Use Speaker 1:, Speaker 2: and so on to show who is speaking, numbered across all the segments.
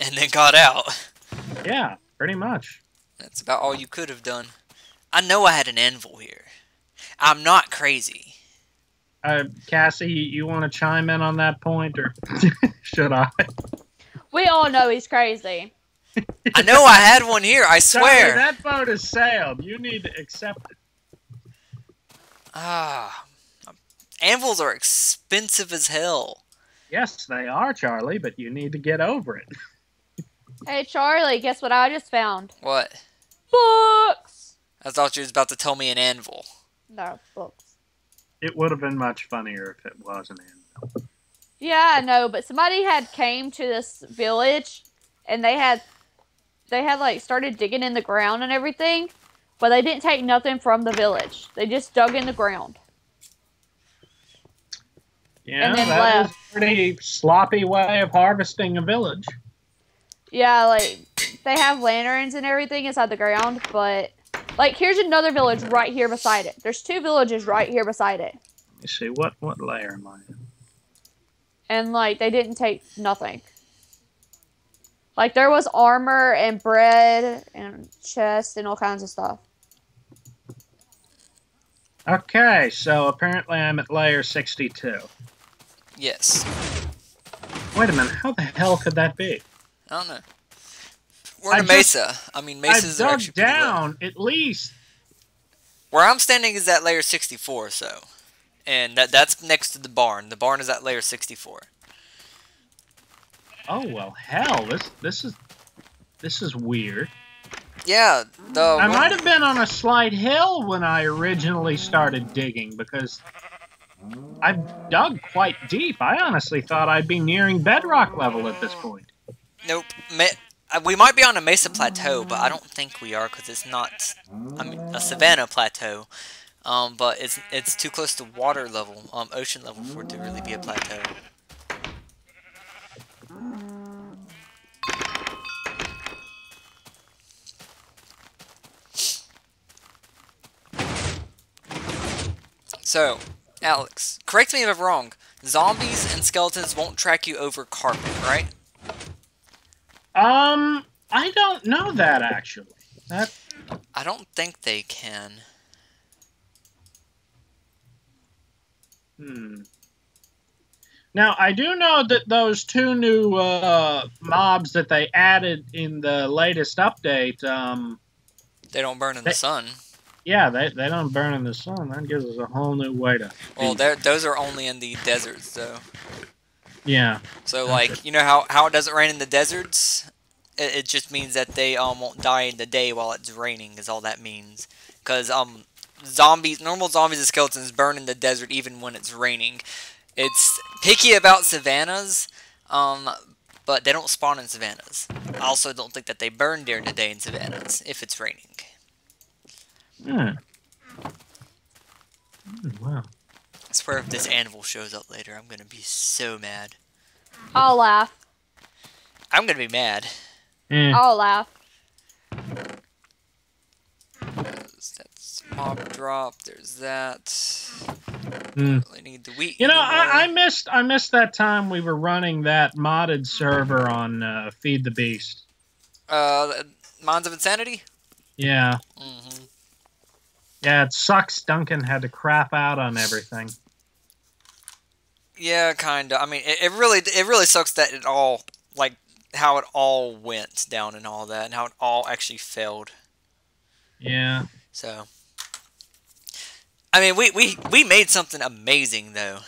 Speaker 1: and then got out.
Speaker 2: Yeah, pretty much.
Speaker 1: That's about all you could have done. I know I had an anvil here. I'm not crazy.
Speaker 2: Uh, Cassie, you want to chime in on that point, or should I?
Speaker 3: We all know he's crazy.
Speaker 1: I know I had one here. I
Speaker 2: Sorry,
Speaker 1: swear.
Speaker 2: that boat has sailed. You need to accept it.
Speaker 1: Ah, anvils are expensive as hell.
Speaker 2: Yes, they are, Charlie, but you need to get over it.
Speaker 3: Hey, Charlie, guess what I just found?
Speaker 1: What?
Speaker 3: Books!
Speaker 1: I thought you was about to tell me an anvil.
Speaker 3: No, books.
Speaker 2: It would have been much funnier if it was an anvil.
Speaker 3: Yeah, I know, but somebody had came to this village and they had they had like started digging in the ground and everything, but they didn't take nothing from the village. They just dug in the ground.
Speaker 2: Yeah,
Speaker 3: And then
Speaker 2: that
Speaker 3: left.
Speaker 2: is a pretty sloppy way of harvesting a village.
Speaker 3: Yeah, like they have lanterns and everything inside the ground, but like here's another village right here beside it. There's two villages right here beside it.
Speaker 2: Let me see what what layer am I in?
Speaker 3: And like they didn't take nothing. Like there was armor and bread and chest and all kinds of stuff.
Speaker 2: Okay, so apparently I'm at layer 62.
Speaker 1: Yes.
Speaker 2: Wait a minute, how the hell could that be?
Speaker 1: I don't know. We're in
Speaker 2: I
Speaker 1: a
Speaker 2: just-
Speaker 1: mesa. I mean, mesas are
Speaker 2: dug
Speaker 1: actually pretty low.
Speaker 2: down at least.
Speaker 1: Where I'm standing is at layer 64, so. And that that's next to the barn. The barn is at layer 64.
Speaker 2: Oh well, hell, this this is this is weird.
Speaker 1: Yeah, the
Speaker 2: I
Speaker 1: one-
Speaker 2: might have been on a slight hill when I originally started digging because I've dug quite deep. I honestly thought I'd be nearing bedrock level at this point.
Speaker 1: Nope. Uh, we might be on a mesa plateau, but I don't think we are because it's not. I mean, a savanna plateau. Um, but it's it's too close to water level, um, ocean level for it to really be a plateau. So, Alex, correct me if I'm wrong. Zombies and skeletons won't track you over carpet, right?
Speaker 2: Um, I don't know that actually. That
Speaker 1: I don't think they can.
Speaker 2: hmm. Now I do know that those two new uh, mobs that they added in the latest update, um,
Speaker 1: They don't burn in the sun.
Speaker 2: yeah, they, they don't burn in the sun. That gives us a whole new way to.
Speaker 1: Well, those are only in the deserts, though.
Speaker 2: Yeah.
Speaker 1: So, like, you know how, how it doesn't rain in the deserts? It, it just means that they um won't die in the day while it's raining, is all that means. Because, um, zombies, normal zombies and skeletons burn in the desert even when it's raining. It's picky about savannas, um, but they don't spawn in savannas. I also don't think that they burn during the day in savannas if it's raining.
Speaker 2: Hmm. Hmm, wow.
Speaker 1: I swear if this anvil shows up later, I'm gonna be so mad.
Speaker 3: I'll laugh.
Speaker 1: I'm gonna be mad.
Speaker 2: Eh.
Speaker 3: I'll laugh.
Speaker 1: That's mob drop. There's that.
Speaker 2: Hmm.
Speaker 1: Really need the wheat.
Speaker 2: You know. I, I missed I missed that time we were running that modded server on uh, Feed the Beast.
Speaker 1: Uh, Minds of Insanity.
Speaker 2: Yeah,
Speaker 1: hmm
Speaker 2: yeah, it sucks. Duncan had to crap out on everything.
Speaker 1: Yeah, kinda. I mean, it, it really, it really sucks that it all, like, how it all went down and all that, and how it all actually failed.
Speaker 2: Yeah,
Speaker 1: So, I mean, we we we made something amazing though.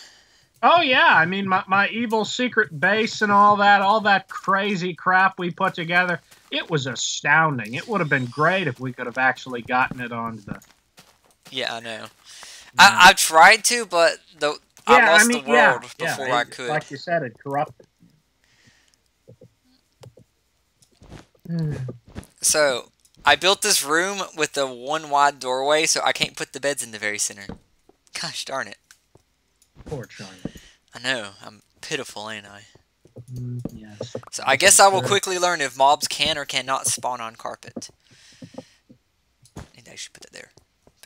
Speaker 2: Oh yeah, I mean my, my evil secret base and all that, all that crazy crap we put together, it was astounding. It would have been great if we could have actually gotten it on the
Speaker 1: Yeah, I know. I I tried to, but the I
Speaker 2: Yeah,
Speaker 1: lost
Speaker 2: mean,
Speaker 1: the world
Speaker 2: yeah,
Speaker 1: before
Speaker 2: yeah,
Speaker 1: I could.
Speaker 2: Like you said, it corrupted.
Speaker 1: So I built this room with a one wide doorway, so I can't put the beds in the very center. Gosh darn it!
Speaker 2: Poor China.
Speaker 1: I know I'm pitiful, ain't I?
Speaker 2: Mm, yes.
Speaker 1: So I guess I will quickly learn if mobs can or cannot spawn on carpet. Maybe I should put it there.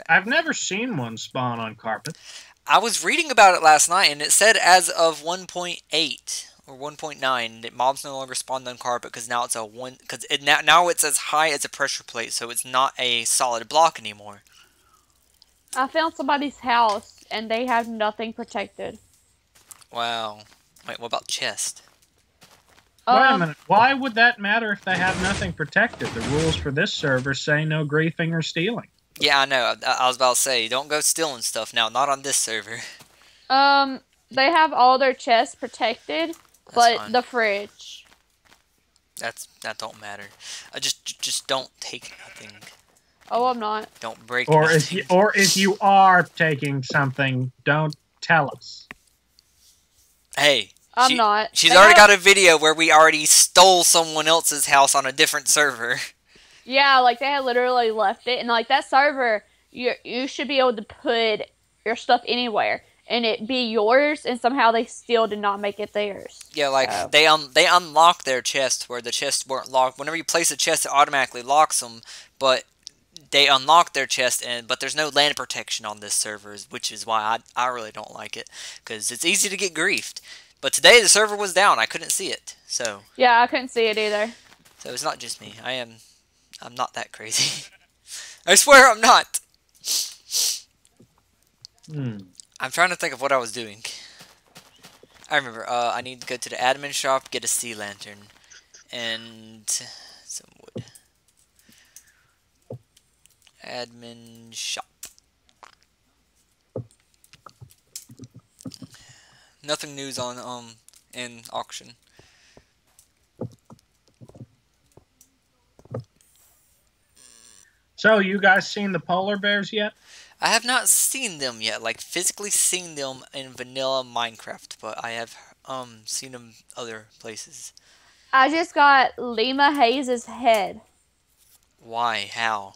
Speaker 2: I've never seen one spawn on carpet.
Speaker 1: I was reading about it last night, and it said as of 1.8 or 1.9 that mobs no longer spawn on carpet because now it's a one because it now, now it's as high as a pressure plate so it's not a solid block anymore
Speaker 3: I found somebody's house and they have nothing protected.
Speaker 1: wow wait what about chest
Speaker 2: Wait a
Speaker 3: Um,
Speaker 2: minute. Why would that matter if they have nothing protected? The rules for this server say no griefing or stealing.
Speaker 1: Yeah i know I, I was about to say don't go stealing stuff now not on this server
Speaker 3: um, they have all their chests protected,
Speaker 1: That's
Speaker 3: but
Speaker 1: fine.
Speaker 3: the fridge.
Speaker 1: that's that don't matter I just just don't take nothing
Speaker 3: Oh, I'm not.
Speaker 1: don't break
Speaker 2: Or
Speaker 1: nothing.
Speaker 2: if you, or if you are taking something, don't tell us.
Speaker 1: hey
Speaker 3: I'm
Speaker 1: she-
Speaker 3: not.
Speaker 1: she's
Speaker 3: They
Speaker 1: already
Speaker 3: have-
Speaker 1: got a video where we already stole someone else's house on a different server
Speaker 3: Yeah, like they had literally left it, and like that server, you you should be able to put your stuff anywhere, and it be yours, and somehow they still did not make it theirs.
Speaker 1: Yeah, like
Speaker 3: So-
Speaker 1: they un they unlock their chests where the chests weren't locked. Whenever you place a chest, it automatically locks them, but they unlock their chest and but there's no land protection on this server, which is why I I really don't like it because it's easy to get griefed. But today the server was down. I couldn't see it, so
Speaker 3: Yeah, I couldn't see it either.
Speaker 1: so it's not just me. I am I'm not that crazy. I swear I'm not.
Speaker 2: Hmm.
Speaker 1: I'm trying to think of what I was doing. I remember. Uh, I need to go to the admin shop, get a sea lantern, and some wood. Admin shop. Nothing news on um in auction.
Speaker 2: So, you guys seen the polar bears yet?
Speaker 1: I have not seen them yet, like physically seen them in vanilla Minecraft, but I have um seen them other places.
Speaker 3: I just got Lima Hayes's head.
Speaker 1: Why? How?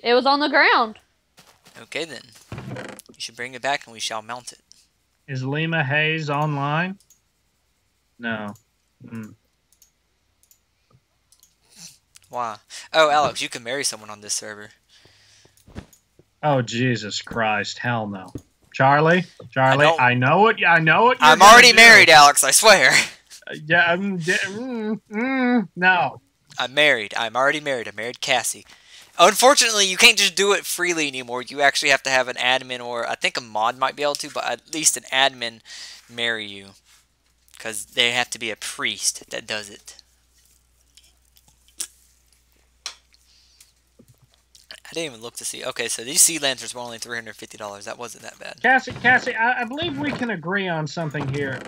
Speaker 3: It was on the ground.
Speaker 1: Okay then. You should bring it back and we shall mount it.
Speaker 2: Is Lima Hayes online? No. Hmm.
Speaker 1: Why? Oh, Alex, you can marry someone on this server.
Speaker 2: Oh Jesus Christ! Hell no. Charlie, Charlie,
Speaker 1: don't-
Speaker 2: I, know what I know what.
Speaker 1: I'm already
Speaker 2: do.
Speaker 1: married, Alex. I swear.
Speaker 2: Uh, Yeah. d- mm, mm, no.
Speaker 1: I'm married. I'm already married. I married Cassie. Unfortunately, you can't just do it freely anymore. You actually have to have an admin, or I think a mod might be able to, but at least an admin marry you, because they have to be a priest that does it. I didn't even look to see. Okay, so these sea lanterns were only three hundred fifty dollars. That wasn't that bad.
Speaker 2: Cassie, Cassie, I, I believe we can agree on something here.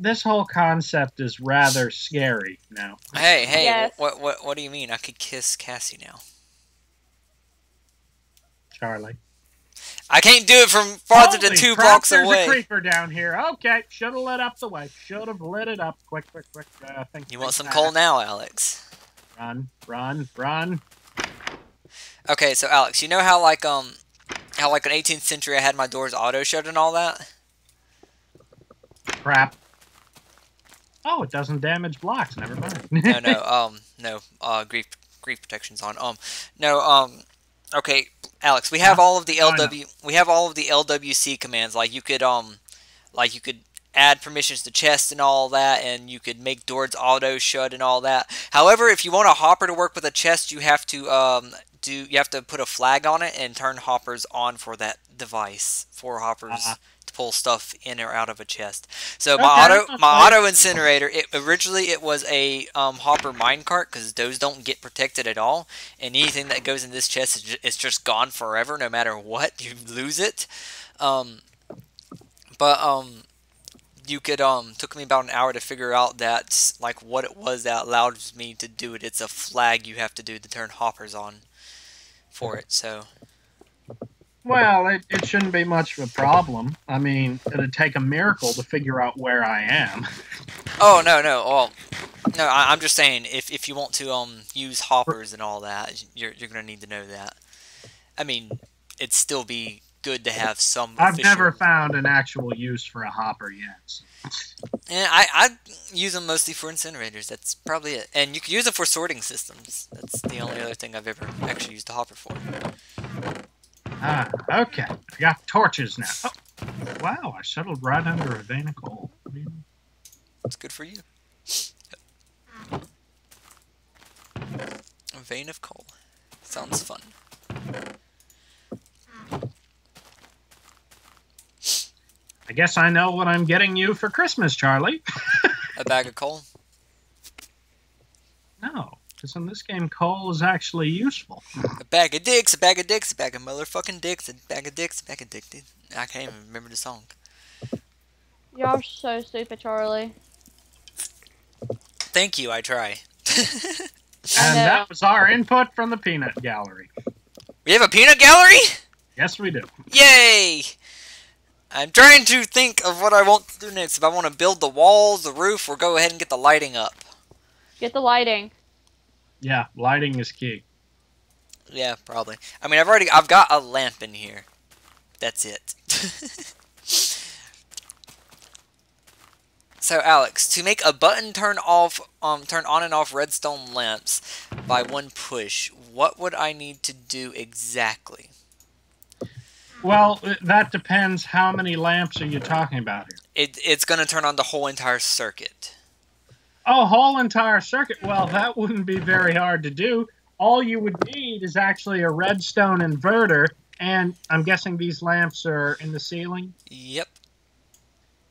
Speaker 2: This whole concept is rather scary now.
Speaker 1: Hey, hey,
Speaker 3: Yes.
Speaker 1: what, what, what do you mean? I could kiss Cassie now.
Speaker 2: Charlie.
Speaker 1: I can't do it from farther than
Speaker 2: Holy
Speaker 1: two
Speaker 2: crap,
Speaker 1: blocks
Speaker 2: there's
Speaker 1: away.
Speaker 2: a creeper down here. Okay, should have lit up the way. Should have lit it up. Quick, quick, quick. Uh, think,
Speaker 1: You want some coal now, Alex?
Speaker 2: Run, run, run.
Speaker 1: Okay, so Alex, you know how like um, how like in 18th century I had my doors auto shut and all that.
Speaker 2: Crap. Oh, it doesn't damage blocks. Never mind.
Speaker 1: No, no, um, no, uh, grief grief protection's on. Um, no, um, okay, Alex, we have all of the. LW, we have all of the LWC commands. Like you could um, like you could add permissions to chests and all that, and you could make doors auto shut and all that. However, if you want a hopper to work with a chest, you have to um do you have to put a flag on it and turn hoppers on for that device for hoppers.
Speaker 2: Uh-huh.
Speaker 1: to Pull stuff in or out of a chest. So my
Speaker 2: Okay,
Speaker 1: auto, my auto incinerator. It originally it was a um, hopper minecart because those don't get protected at all, and anything that goes in this chest is just, just gone forever, no matter what. You lose it. Um, but um, you could um took me about an hour to figure out that like what it was that allowed me to do it. It's a flag you have to do to turn hoppers on for it. So
Speaker 2: well, it, it shouldn't be much of a problem. I mean, it'd take a miracle to figure out where I am.
Speaker 1: oh no no well no I, I'm just saying if if you want to um use hoppers and all that you're you're gonna need to know that. I mean it'd still be good to have some.
Speaker 2: I've
Speaker 1: official-
Speaker 2: never found an actual use for a hopper yet. so-
Speaker 1: And I I use them mostly for incinerators. That's probably it. And you can use them for sorting systems. That's the only other thing I've ever actually used a hopper for.
Speaker 2: Ah, okay. I got torches now. Oh, wow, I settled right under a vein of coal.
Speaker 1: That's good for you. A vein of coal. Sounds fun.
Speaker 2: I guess I know what I'm getting you for Christmas, Charlie.
Speaker 1: A bag of coal.
Speaker 2: No, because in this game, coal is actually useful.
Speaker 1: A bag of dicks, a bag of dicks, a bag of motherfucking dicks, a bag of dicks, a bag of dicks. I can't even remember the song.
Speaker 3: Y'all are so stupid, Charlie.
Speaker 1: Thank you, I try.
Speaker 2: And
Speaker 3: know.
Speaker 2: that was our input from the peanut gallery.
Speaker 1: we have a peanut gallery?
Speaker 2: Yes, we do.
Speaker 1: Yay! I'm trying to think of what I want to do next. If I want to build the walls, the roof, or go ahead and get the lighting up.
Speaker 3: Get the lighting.
Speaker 2: Yeah, lighting is key.
Speaker 1: Yeah, probably. I mean, I've already I've got a lamp in here. That's it. so, Alex, to make a button turn off, um, turn on and off redstone lamps by one push, what would I need to do exactly?
Speaker 2: Well, that depends how many lamps are you talking about here.
Speaker 1: It, it's gonna turn on the whole entire circuit.
Speaker 2: Oh, whole entire circuit. Well, that wouldn't be very hard to do. All you would need is actually a redstone inverter, and I'm guessing these lamps are in the ceiling.
Speaker 1: Yep.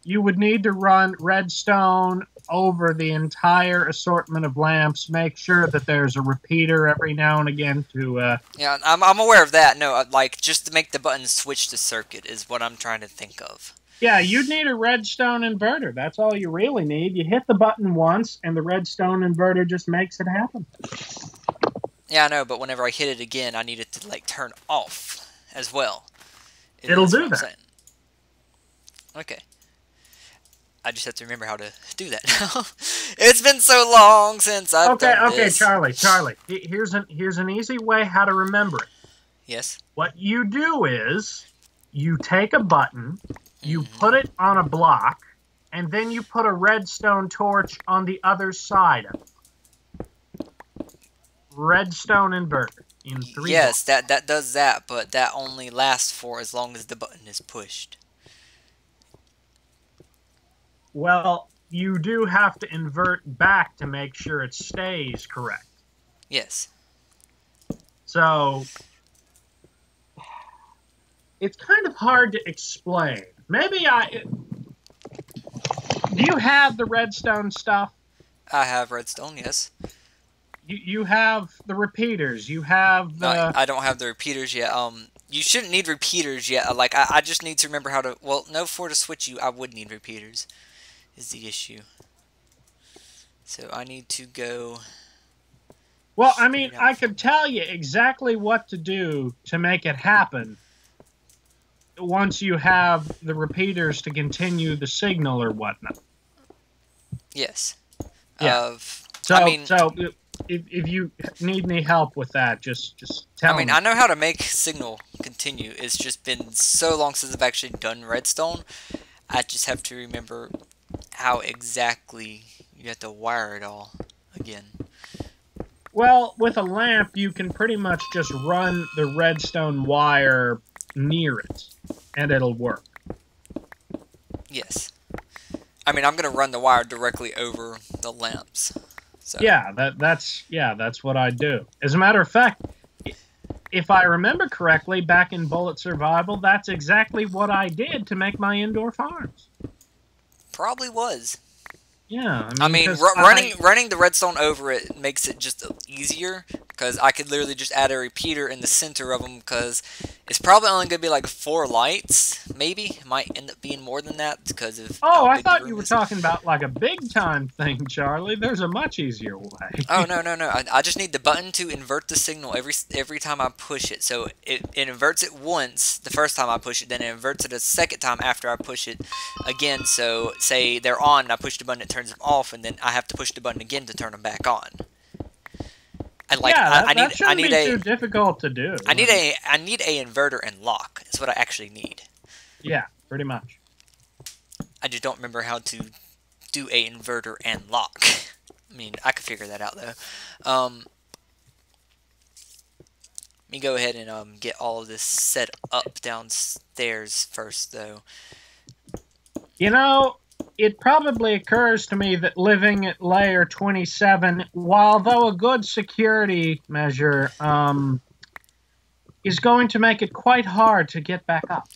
Speaker 2: You would need to run redstone over the entire assortment of lamps. Make sure that there's a repeater every now and again to. Uh,
Speaker 1: Yeah, I'm, I'm aware of that. No, uh, like, just to make the button switch to circuit is what I'm trying to think of.
Speaker 2: yeah, you'd need a redstone inverter. That's all you really need. You hit the button once, and the redstone inverter just makes it happen.
Speaker 1: Yeah, I know, but whenever I hit it again, I need it to, like, turn off as well.
Speaker 2: It'll do that.
Speaker 1: Okay. I just have to remember how to do that now. it's been so long since I've
Speaker 2: okay,
Speaker 1: done
Speaker 2: okay,
Speaker 1: this.
Speaker 2: Charlie, Charlie. Here's an here's an easy way how to remember it.
Speaker 1: Yes.
Speaker 2: What you do is you take a button, you
Speaker 1: Mhm.
Speaker 2: put it on a block, and then you put a redstone torch on the other side of it. Redstone inverter in three.
Speaker 1: Yes, that that does that, but that only lasts for as long as the button is pushed.
Speaker 2: Well, you do have to invert back to make sure it stays correct.
Speaker 1: Yes.
Speaker 2: So it's kind of hard to explain. Maybe I. Do you have the redstone stuff?
Speaker 1: I have redstone, yes.
Speaker 2: You you have the repeaters. You have the.
Speaker 1: No, I don't have the repeaters yet. Um, you shouldn't need repeaters yet. Like, I, I just need to remember how to. Well, no, for to switch you, I would need repeaters. Is the issue. So I need to go.
Speaker 2: well, I mean, I could tell you exactly what to do to make it happen. Once you have the repeaters to continue the signal or whatnot.
Speaker 1: Yes.
Speaker 2: Yeah.
Speaker 1: Of.
Speaker 2: So,
Speaker 1: I mean-
Speaker 2: so if, if you need any help with that, just just tell me.
Speaker 1: I mean,
Speaker 2: me.
Speaker 1: I know how to make signal continue. It's just been so long since I've actually done redstone. I just have to remember how exactly you have to wire it all again.
Speaker 2: Well, with a lamp, you can pretty much just run the redstone wire near it, and it'll work.
Speaker 1: Yes. I mean, I'm gonna run the wire directly over the lamps. So.
Speaker 2: Yeah, that that's yeah, that's what I do. As a matter of fact, if I remember correctly, back in Bullet Survival, that's exactly what I did to make my indoor farms.
Speaker 1: Probably was.
Speaker 2: Yeah,
Speaker 1: I mean,
Speaker 2: 'cause
Speaker 1: ru-
Speaker 2: I-
Speaker 1: running running the redstone over it makes it just easier because I could literally just add a repeater in the center of them because it's probably only gonna be like four lights, maybe. It might end up being more than that because of.
Speaker 2: Oh, I thought you were
Speaker 1: is.
Speaker 2: talking about like a big time thing, Charlie. There's a much easier way.
Speaker 1: Oh no no no! I, I just need the button to invert the signal every every time I push it. So it, it inverts it once the first time I push it, then it inverts it a second time after I push it again. So say they're on, and I push the button, it turns them off, and then I have to push the button again to turn them back on. And like
Speaker 2: yeah, that,
Speaker 1: I, I
Speaker 2: that
Speaker 1: need
Speaker 2: shouldn't
Speaker 1: I need
Speaker 2: be
Speaker 1: a
Speaker 2: too difficult to do.
Speaker 1: I need a I need a inverter and lock. That's what I actually need.
Speaker 2: yeah, pretty much.
Speaker 1: I just don't remember how to do a inverter and lock. I mean, I could figure that out though. Um, let me go ahead and um get all of this set up downstairs first though.
Speaker 2: You know, it probably occurs to me that living at layer 27, while though a good security measure, um, is going to make it quite hard to get back up.